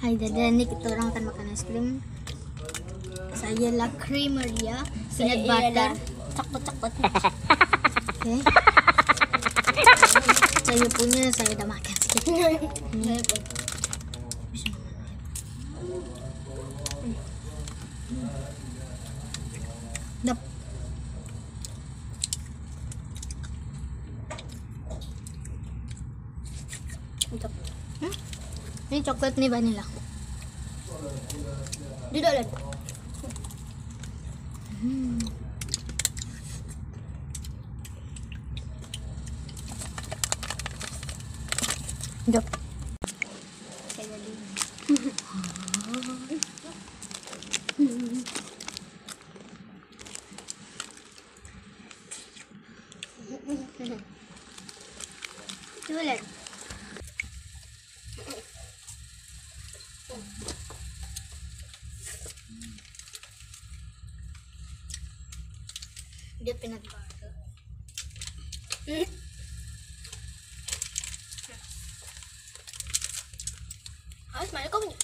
Hai dada ni kita orang akan makan es krim. Saya lah Creameria, peanut butter. Coklat coklat. Okey. saya punya saya dah makan sikit. Dap. Dap. Hmm? Ini coklat ni vanilla. Duduk lah. Hmm. Jom. Saya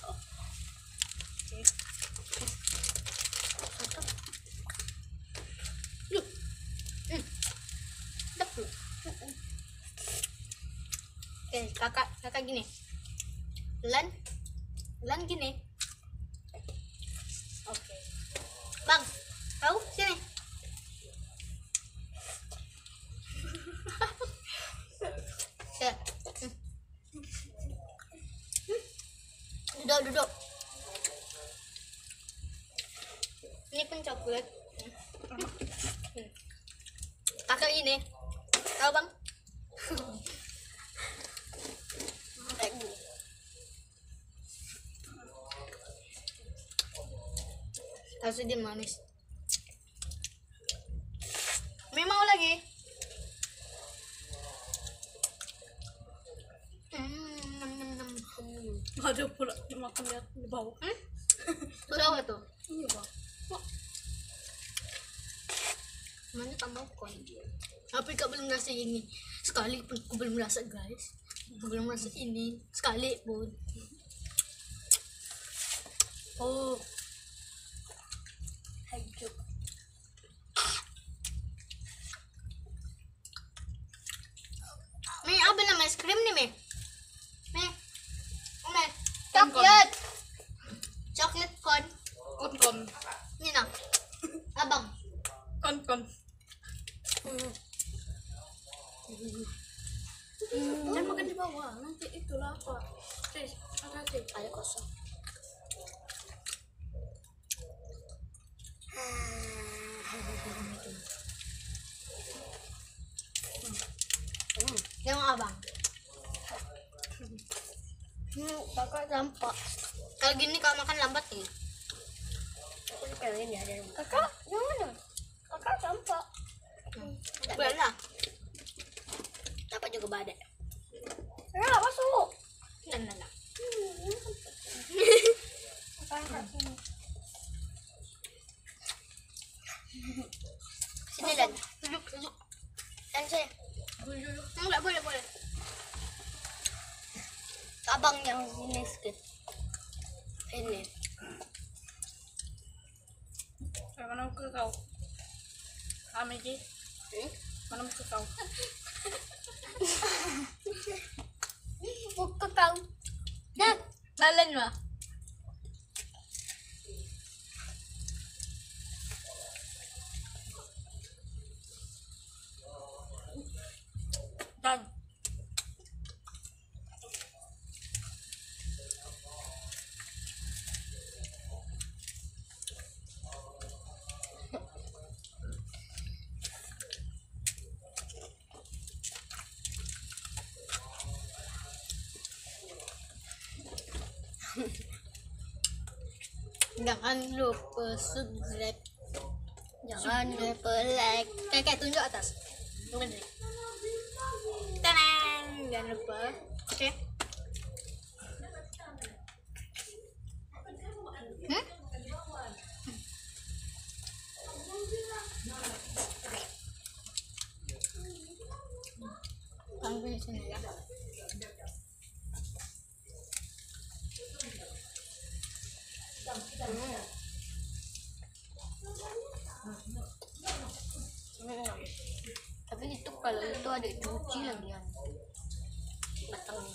Oh. Okay. Satu. Yuk. Hmm. Sedap tu. Okay, kakak, kakak gini. Lan. Lan gini. Okay. Bang, kau sini. Ya. Hmm. Duduk. Ini pun coklat. Kakak ini. Tahu bang? Harusnya dia manis. Memang lagi. Hmm, nam, nam, nam. Hmm. Ada pula dimakan di atas di bawah. Hmm? Sudah apa tuh? Iya bang. Mana tak mau kon? Tapi kau belum rasa ini. Sekali pun aku belum rasa guys. Aku belum rasa ini. Sekali pun. Oh. Hajuk. May apa nama es krim ni, May? May? May? Coklat! Coklat con. Kon kon. Ni na. Abang. Kon kon. Jangan makan di bawah. Nanti itulah apa. Sis, hati-hati. Ayo kosong. Hmm. Yang abang. Hmm, kakak nampak. Kalau gini kalau makan lambat nih. Yang ini ada. Kakak, yang mana? Kakak nampak. Hmm. Belah. Dapat juga badai. Ya, masuk. Nah, nah, nah. Sini dan duduk duduk. Dan saya. Enggak boleh boleh. Abang yang sini sikit. Ini. Mana ke kau? Kami ji. Hmm? Mana ke kau? Buka kau. Dah. Lalan lah. Dan. Jangan lupa subscribe. Jangan lupa like. Kakak tunjuk atas. Bukan ni. Tenang. Jangan lupa. Okey. Hmm? Ambil sini ya. Tapi itu kalau itu ada cuci lagi yang batangnya.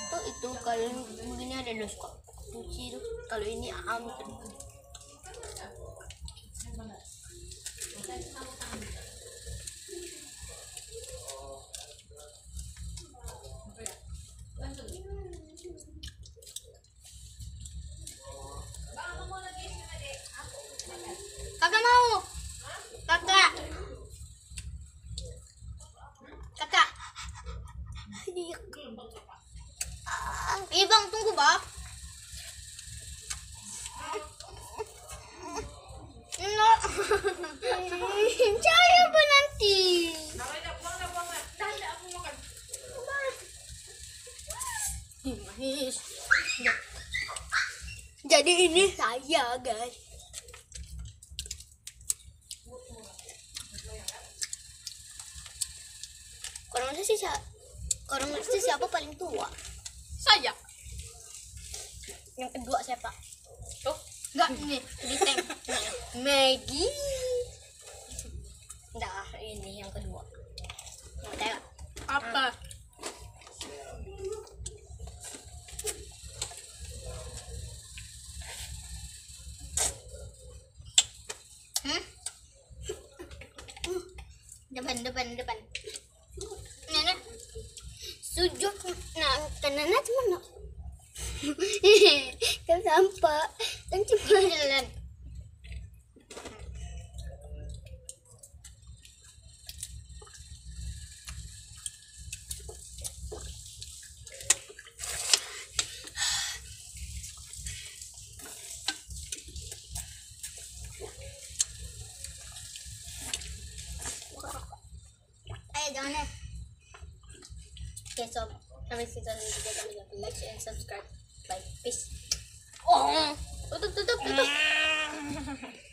Itu itu kalau begini ada dos kok. Cuci itu kalau ini am Kakak mau. Kakak. Kakak. Iya bang, tunggu bang. Enggak. Saya apa nanti? Mas. Jadi ini saya guys. Orang Malaysia siapa? Orang Malaysia siapa paling tua? Saya. Yang kedua siapa? Tuh. Enggak, ini di tank. Maggie. Enggak, ini yang kedua. Yang ketiga. Apa? Hmm? Depan, depan, depan. Nenek. Sujud. Nah, kanana cuma nak. kan sampah. Kan cuma jalan. Jangan guys so everything to get coming like share and subscribe. Bye, peace. Oh. Mm.